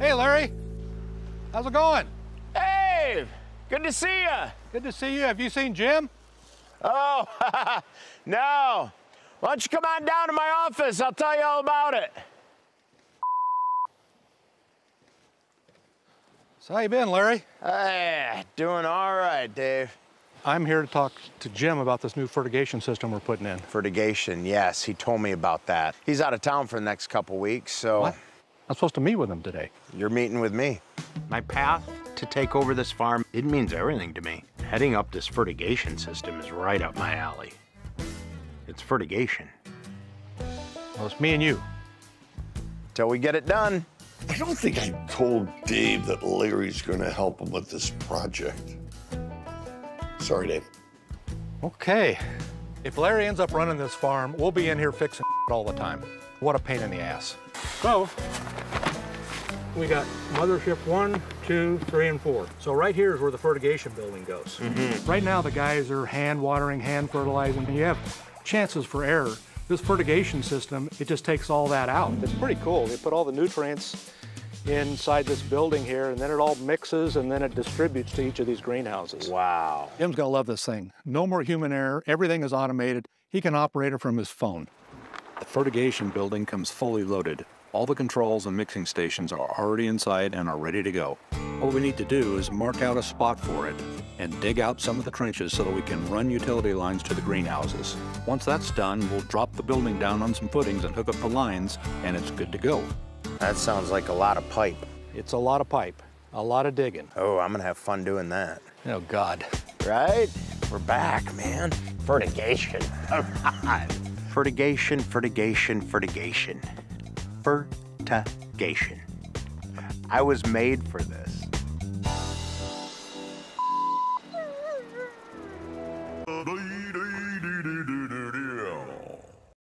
Hey, Larry. How's it going? Hey, good to see you. Good to see you. Have you seen Jim? Oh, no. Why don't you come on down to my office? I'll tell you all about it. So how you been, Larry? Hey, doing all right, Dave. I'm here to talk to Jim about this new fertigation system we're putting in. Fertigation, yes, he told me about that. He's out of town for the next couple weeks, so What? I'm supposed to meet with him today. you're meeting with me. My path to take over this farm, it means everything to me. Heading up this fertigation system is right up my alley. It's fertigation. Well, it's me and you. Till we get it done. I don't think I told Dave that Larry's going to help him with this project. Sorry, Dave. Okay. If Larry ends up running this farm, we'll be in here fixing all the time. What a pain in the ass. So, we got mothership one, two, three, and four. So right here is where the fertigation building goes. Mm-hmm. Right now, the guys are hand watering, hand fertilizing, and you have chances for error. This fertigation system, it just takes all that out. It's pretty cool. They put all the nutrients inside this building here, and then it all mixes, and then it distributes to each of these greenhouses. Wow. Jim's gonna love this thing. No more human error. Everything is automated. He can operate it from his phone. The fertigation building comes fully loaded. All the controls and mixing stations are already inside and are ready to go. All we need to do is mark out a spot for it and dig out some of the trenches so that we can run utility lines to the greenhouses. Once that's done, we'll drop the building down on some footings and hook up the lines, and it's good to go. That sounds like a lot of pipe. It's a lot of pipe, a lot of digging. Oh, I'm gonna have fun doing that. Oh, God. Right? We're back, man. Fertigation. All right. Fertigation, fertigation, fertigation. Fertigation. I was made for this.